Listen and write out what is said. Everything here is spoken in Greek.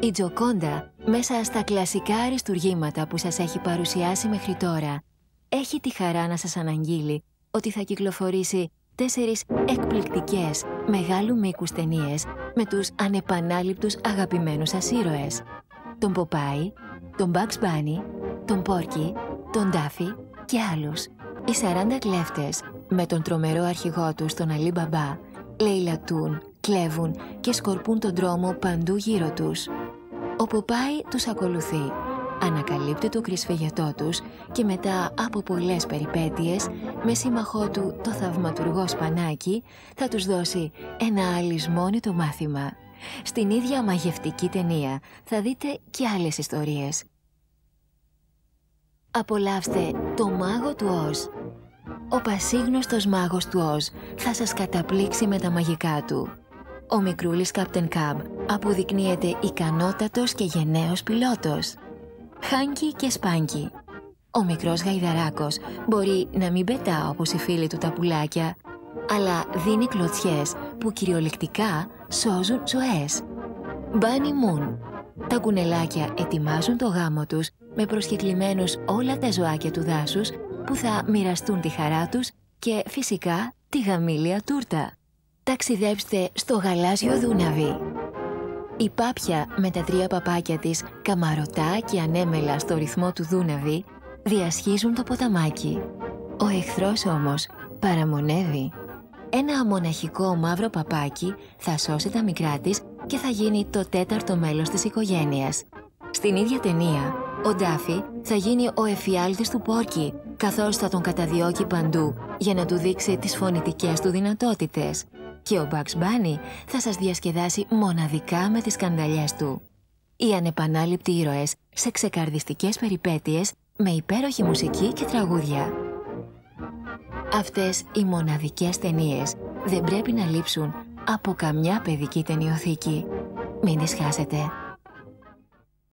Η Τζοκόντα, μέσα στα κλασικά αριστουργήματα που σας έχει παρουσιάσει μέχρι τώρα, έχει τη χαρά να σας αναγγείλει ότι θα κυκλοφορήσει τέσσερις εκπληκτικές μεγάλου μήκους ταινίες με τους ανεπανάληπτους αγαπημένους σας ήρωες. Τον Ποπάι, τον Bugs Bunny, τον Πόρκι, τον Ντάφι και άλλους. Οι 40 κλέφτες, με τον τρομερό αρχηγό τους τον Αλή Μπαμπά, λαιλατούν, κλέβουν και σκορπούν τον δρόμο παντού γύρω τους. Ο Ποπάι τους ακολουθεί, ανακαλύπτει το κρυσφεγετό τους και μετά από πολλές περιπέτειες, με σύμμαχό του το θαυματουργό Σπανάκι, θα τους δώσει ένα αλυσμόνητο μάθημα. Στην ίδια μαγευτική ταινία θα δείτε και άλλες ιστορίες. Απολαύστε το μάγο του Οζ. Ο πασίγνωστος μάγος του Οζ θα σας καταπλήξει με τα μαγικά του. Ο μικρούλης Captain Cab αποδεικνύεται ικανότατος και γενναίος πιλότος. Χάνκι και Σπάνκι. Ο μικρός γαϊδαράκος μπορεί να μην πετά όπως οι φίλοι του τα πουλάκια, αλλά δίνει κλωτσιές που κυριολεκτικά σώζουν ζωές. Μπάνι Μουν. Τα κουνελάκια ετοιμάζουν το γάμο τους με προσκεκλημένους όλα τα ζωάκια του δάσους που θα μοιραστούν τη χαρά τους και φυσικά τη γαμήλια τούρτα. Ταξιδέψτε στο γαλάζιο Δούναβι. Η πάπια με τα τρία παπάκια της, καμαρωτά και ανέμελα στο ρυθμό του Δούναβι, διασχίζουν το ποταμάκι. Ο εχθρός όμως παραμονεύει. Ένα μοναχικό μαύρο παπάκι θα σώσει τα μικρά της και θα γίνει το τέταρτο μέλος της οικογένειας. Στην ίδια ταινία, ο Ντάφι θα γίνει ο εφιάλτης του Πόρκι, καθώς θα τον καταδιώκει παντού για να του δείξει τις φωνητικές του δυνατότητες. Και ο Bugs Bunny θα σας διασκεδάσει μοναδικά με τις σκανδαλιές του. Οι ανεπανάληπτοι ήρωες σε ξεκαρδιστικές περιπέτειες με υπέροχη μουσική και τραγούδια. Αυτές οι μοναδικές ταινίες δεν πρέπει να λείψουν από καμιά παιδική ταινιοθήκη. Μην τις χάσετε.